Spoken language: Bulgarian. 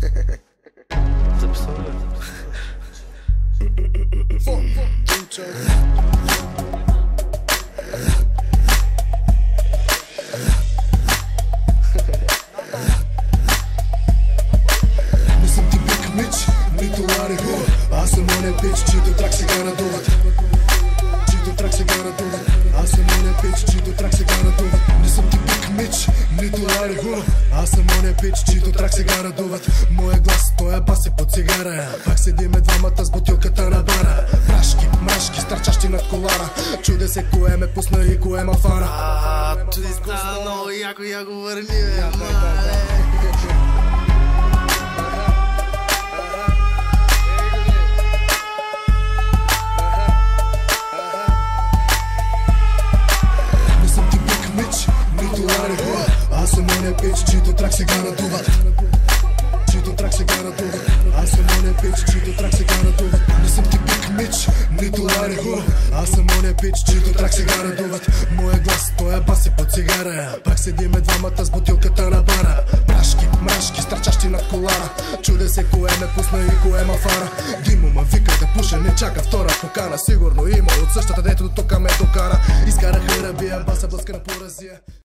Не съм ти бик мич, нито Лари Аз съм оня пич, чието трак сега надуват Лари Хур Аз съм оня пич, чието трак сега надуват Моя глас, бас е под цигара. Пак седиме двамата с бутилката на бара. Прашки, мрашки, стърчащи над колара. Чуде се кое ме пусна и кое ма фара. А, туди става много яко, яко върни, бе. мале. Не Аз съм оня пич, чието трак сега надуват Чието трак сега надуват Аз съм оня пич, чието трак сега надуват Не съм ти бик мич, нито Лари Хур Аз съм оня пич, чието трак сега надуват Моя глас, бас е под цигара. Пак седиме двамата с бутилката на бара. Прашки, мрашки, стърчащи над колара. Чуде се кое ме пусна и кое ма фара. Димо ма вика да пуша, не чака втора покана. Сигурно има от същата, дето до тука ме докара. Изкараха ръбия, баса блъска на поразия